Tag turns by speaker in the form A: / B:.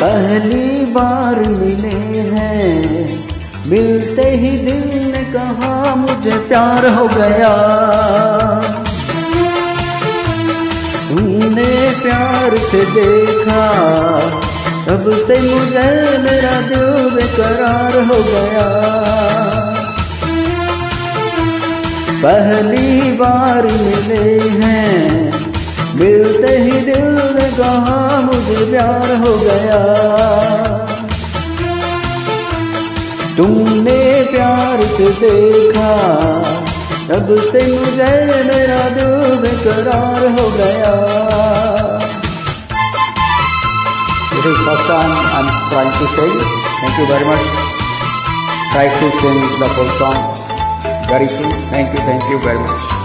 A: पहली बार मिले हैं। मिलते ही दिल ने कहा, मुझे प्यार हो गया। तुमने प्यार से देखा, तब से मुझे मेरा दिल बेकरार हो गया। पहली बार मुझे प्यार हो गया तुमने प्यार से देखा तब से मुझे मेरा दिल बेकरार हो गया
B: This is first song I'm trying to sing. Thank you very much. Try to sing the full song very soon. Thank you, thank you very much.